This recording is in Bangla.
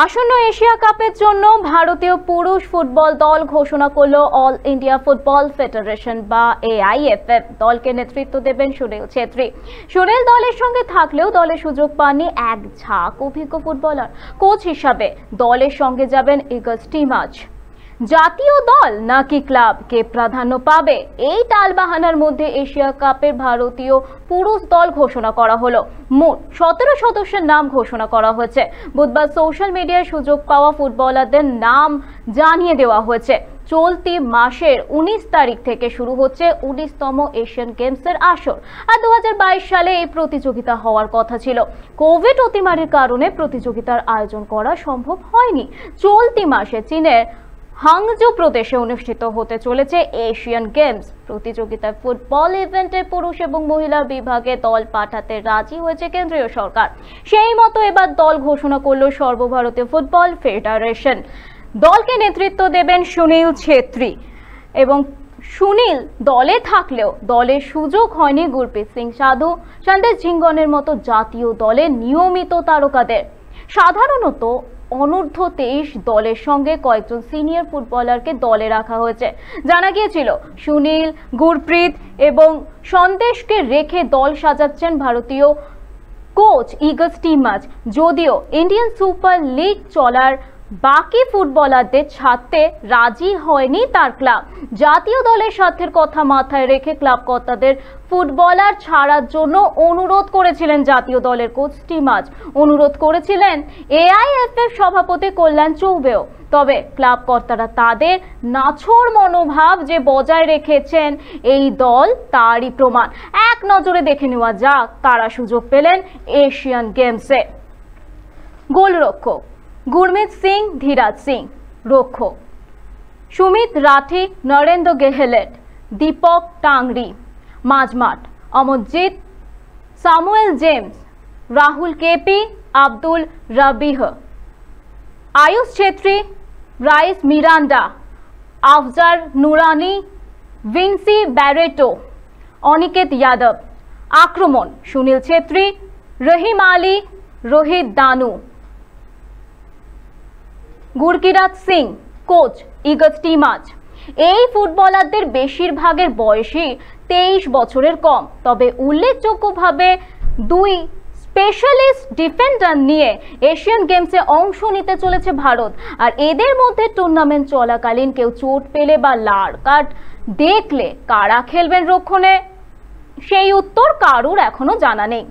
আসন্ন এশিয়া কাপের জন্য ভারতীয় পুরুষ ফুটবল দল ঘোষণা করল অল ইন্ডিয়া ফুটবল ফেডারেশন বা এআইএফএফ দলকে নেতৃত্ব দেবেন সুনীল ছেত্রী। সুনীল দলের সঙ্গে থাকলেও দলে সুযোগ পাননি এক ঝাঁক অভিজ্ঞ ফুটবলার। কোচ হিসাবে দলের সঙ্গে যাবেন ইগস্টিমাজ জাতীয় দল নাকি ক্লাব কে প্রাধান্য পাবে? এই টালবাহানার মধ্যে এশিয়া কাপের ভারতীয় পুরুষ দল ঘোষণা করা হলো। মোট সতেরো সদস্যের নাম ঘোষণা করা হয়েছে। বুধবার সোশ্যাল মিডিয়ায় সুযোগ পাওয়া ফুটবলারদের নাম জানিয়ে দেওয়া হয়েছে। চলতি মাসের উনিশ তারিখ থেকে শুরু হচ্ছে উনিশতম এশিয়ান গেমসের আসর। আর দু হাজার বাইশ সালে এই প্রতিযোগিতা হওয়ার কথা ছিল। কোভিড অতিমারির কারণে প্রতিযোগিতার আয়োজন করা সম্ভব হয়নি। চলতি মাসে চীনের হাংজু প্রদেশে অনুষ্ঠিত হতে চলেছে এশিয়ান গেমস। প্রতিযোগিতায় ফুটবল ইভেন্টে পুরুষ এবং মহিলা বিভাগে দল পাঠাতে রাজি হয়েছে কেন্দ্রীয় সরকার। সেই মতো এবার দল ঘোষণা করল সর্বভারতীয় ফুটবল ফেডারেশন। দলকে নেতৃত্ব দেবেন সুনীল ছেত্রী এবং সুনীল দলে থাকলেও দলের সুযোগ হয়নি গুরপ্রীত সিং সাধু। সন্দেশ ঝিঙ্গনের মতো জাতীয় দলে নিয়মিত তারকাদের। সাধারণত অনূর্ধ্ব তেইশ দলের সঙ্গে কয়েকজন সিনিয়র ফুটবলারকে দলে রাখা হয়েছে। জানা গিয়েছিল, সুনীল, গুরপ্রীত এবং সন্দেশকে রেখে দল সাজাচ্ছেন ভারতীয় কোচ ইগস টিমাজ যদিও ইন্ডিয়ান সুপার লিগ চলার বাকি ফুটবলারদের ছাড়তে রাজি হয়নি তার ক্লাব। জাতীয় দলের স্বার্থের কথা মাথায় রেখে ক্লাব কর্তাদের ফুটবলার ছাড়ার জন্য অনুরোধ করেছিলেন জাতীয় দলের কোচ টিমাজ অনুরোধ করেছিলেন এআইএফএফ সভাপতি কল্যাণ চৌবেও। তবে ক্লাব কর্তারা তাদের নাছর মনোভাব যে বজায় রেখেছেন এই দল, তারই প্রমাণ। এক নজরে দেখে নেওয়া যাক তারা সুযোগ পেলেন এশিয়ান গেমসে। গোলরক্ষক গুরমিত সিং, ধীরাজ সিং, রক্ষক। Sumit Rathi, Narender Gehlot, Deepak Tangri মাঝমাঠ Amarjit, Samuel James, Rahul KP, Abdul Rabeeh. Ayush Chhetri, Rais Miranda, Afzar Noorani, Vincy Barretto, Aniket Yadav. আক্রমণ, Sunil Chhetri, Rahim Ali, Rohit Danu. Gurkirat Singh, coach Igor Stimac এই ফুটবলারদের বেশিরভাগের বয়সই তেইশ বছরের কম। তবে উল্লেখযোগ্যভাবে দুই স্পেশালিস্ট ডিফেন্ডার নিয়ে এশিয়ান গেমসে অংশ নিতে চলেছে ভারত। আর এদের মধ্যে টুর্নামেন্ট চলাকালীন কেউ চোট পেলে বা লাল কাট দেখলে কারা খেলবেন রক্ষণে? সেই উত্তর কারুর এখনও জানা নেই।